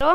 लो